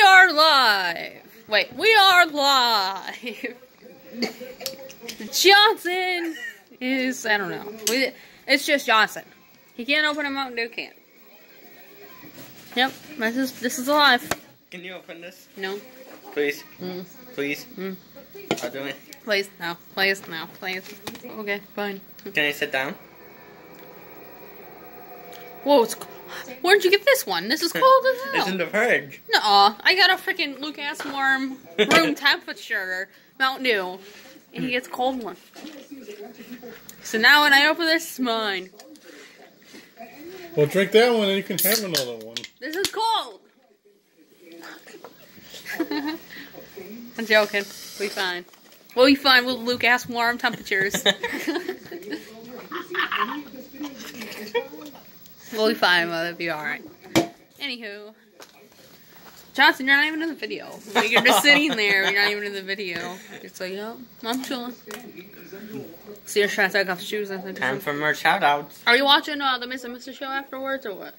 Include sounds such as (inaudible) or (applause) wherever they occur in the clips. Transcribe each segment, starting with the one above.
We are live. Wait, we are live. (laughs) Johnson is I don't know. We, it's just Johnson. He can't open a Mountain Dew can. Yep, this is this is live. Can you open this? No, Please. mm, Please. mm. I'll do it. please, no, please, no, please. Okay, fine. Can I sit down? Whoa, it's. Where'd you get this one? This is cold as hell. It's in the fridge. Nuh I got a freaking Lucas warm room (laughs) temperature Mountain Dew, and he gets cold one. So now when I open this, it's mine. Well, drink that one and you can have another one. This is cold. (laughs) I'm joking. We fine. We'll be fine with Lucas warm temperatures. (laughs) we'll be fine with it. Be all right. Anywho. Johnson, you're not even in the video. Like, you're just sitting there. You're not even in the video. It's like, yo, I'm chilling. See, you're trying to take off shoes. I think. Time for more shout outs. Are you watching uh, the Miss and Mr. show afterwards or what?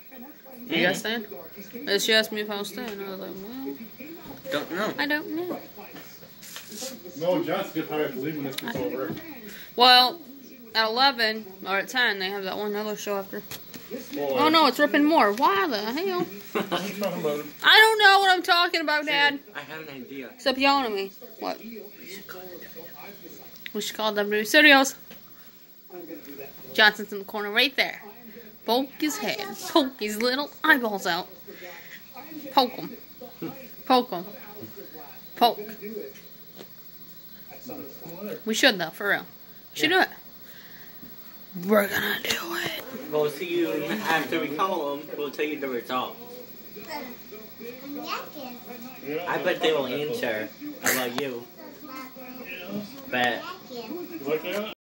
You guys staying? She asked me if I was staying. I was like, well, Don't know. I don't know. No, John's gonna probably have to leave when this is over. Well, at 11 or at 10, they have that one other show after. Boy. Oh no, it's ripping more. Why the hell? I'm talking about I don't know what I'm talking about, Dad. I have an idea. Stop yelling at me. What? We should call W Studios. Johnson's in the corner right there. Poke his head. Poke his little eyeballs out. Poke him. Poke him. Poke. We should though, for real. We should do it. We're gonna do it. We'll see you after we call them. We'll tell you the results. I bet they will answer about you. But You like that?